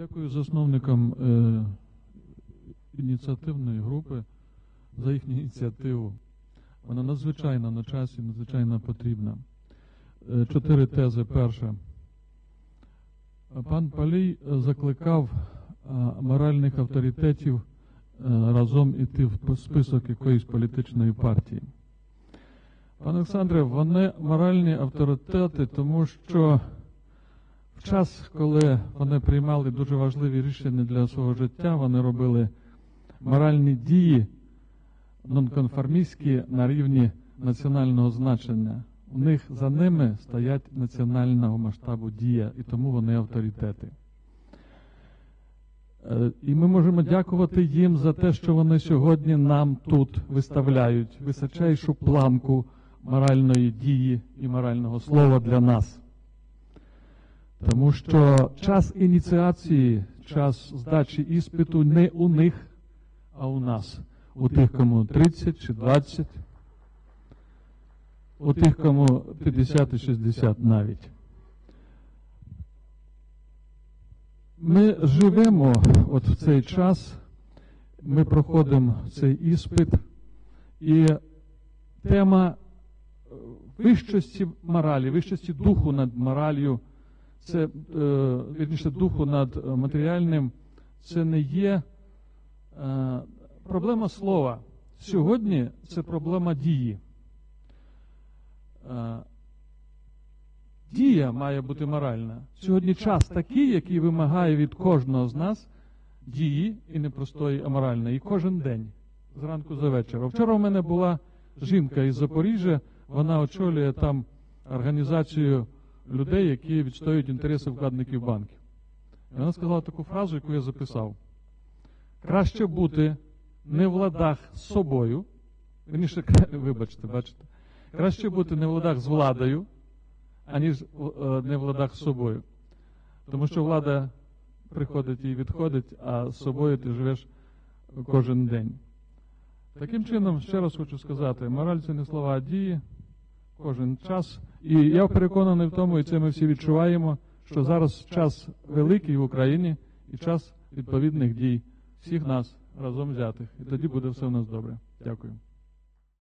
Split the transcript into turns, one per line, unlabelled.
Дякую засновникам е, ініціативної групи за їхню ініціативу. Вона надзвичайно на часі, надзвичайно потрібна. Е, чотири тези. Перша. Пан Палій е, закликав е, моральних авторитетів е, разом іти в список якоїсь політичної партії. Пане Олександре, вони моральні авторитети, тому що час, коли вони приймали дуже важливі рішення для свого життя, вони робили моральні дії нонконформістські на рівні національного значення. У них за ними стоять національного масштабу дія, і тому вони авторитети. Е, І ми можемо дякувати їм за те, що вони сьогодні нам тут виставляють височайшу планку моральної дії і морального слова для нас. Тому що час ініціації, час здачі іспиту не у них, а у нас. У тих, кому 30 чи 20, у тих, кому 50 і 60 навіть. Ми живемо от в цей час, ми проходимо цей іспит, і тема вищості моралі, вищості духу над моралью, це е, вірніше духу над матеріальним, це не є е, проблема слова. Сьогодні це проблема дії. Е, Дія має бути моральна. Сьогодні час такий, який вимагає від кожного з нас дії і не простої, а моральної. І кожен день, зранку за вечора. Вчора у мене була жінка із Запоріжжя, вона очолює там організацію людей, які відстоюють інтереси вкладників банків. І вона сказала таку фразу, яку я записав: краще бути не в ладах з собою, верніше, вибачте, бачите, краще бути не в ладах з владою, аніж не в ладах з собою. Тому що влада приходить і відходить, а з собою ти живеш кожен день. Таким чином, ще раз хочу сказати, мораль це не слова, а дії кожен час. І я переконаний в тому, і це ми всі відчуваємо, що зараз час великий в Україні і час відповідних дій всіх нас разом взятих. І тоді буде все в нас добре. Дякую.